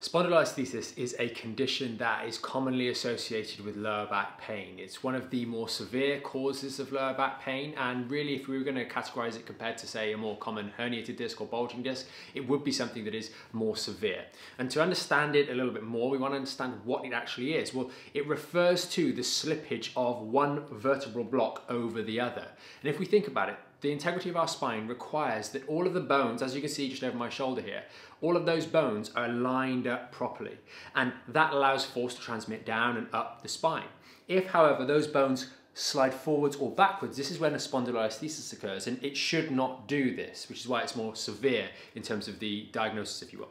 Spondylolisthesis is a condition that is commonly associated with lower back pain. It's one of the more severe causes of lower back pain and really if we were going to categorize it compared to say a more common herniated disc or bulging disc, it would be something that is more severe. And to understand it a little bit more, we want to understand what it actually is. Well, it refers to the slippage of one vertebral block over the other. And if we think about it, the integrity of our spine requires that all of the bones, as you can see just over my shoulder here, all of those bones are lined up properly. And that allows force to transmit down and up the spine. If, however, those bones slide forwards or backwards, this is when a spondylolisthesis occurs, and it should not do this, which is why it's more severe in terms of the diagnosis, if you will.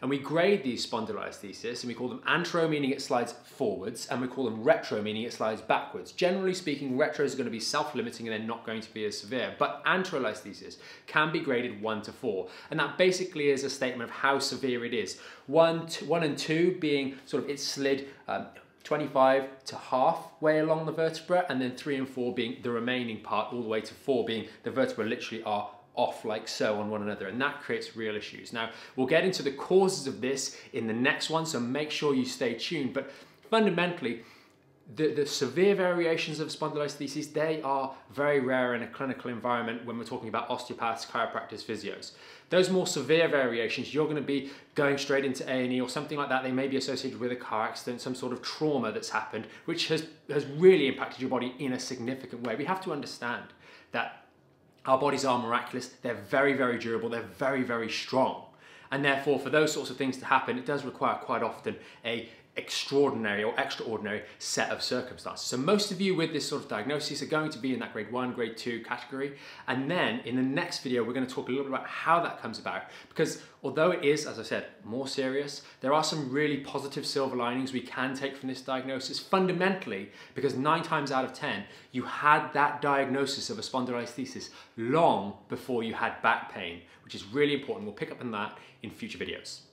And we grade these spondylolisthesis and we call them antero, meaning it slides forwards, and we call them retro, meaning it slides backwards. Generally speaking, retros are going to be self-limiting and they're not going to be as severe. But anterolisthesis can be graded one to four. And that basically is a statement of how severe it is. One, two, one and two being sort of it slid um, 25 to halfway along the vertebra, and then three and four being the remaining part, all the way to four being the vertebra literally are off like so on one another and that creates real issues. Now we'll get into the causes of this in the next one so make sure you stay tuned but fundamentally the, the severe variations of spondylolisthesis, they are very rare in a clinical environment when we're talking about osteopaths, chiropractors, physios. Those more severe variations, you're going to be going straight into A&E or something like that. They may be associated with a car accident, some sort of trauma that's happened, which has, has really impacted your body in a significant way. We have to understand that our bodies are miraculous. They're very, very durable. They're very, very strong. And therefore, for those sorts of things to happen, it does require quite often a extraordinary or extraordinary set of circumstances. So most of you with this sort of diagnosis are going to be in that grade one, grade two category. And then in the next video, we're gonna talk a little bit about how that comes about. Because although it is, as I said, more serious, there are some really positive silver linings we can take from this diagnosis fundamentally because nine times out of 10, you had that diagnosis of a spondylolisthesis long before you had back pain, which is really important. We'll pick up on that in future videos.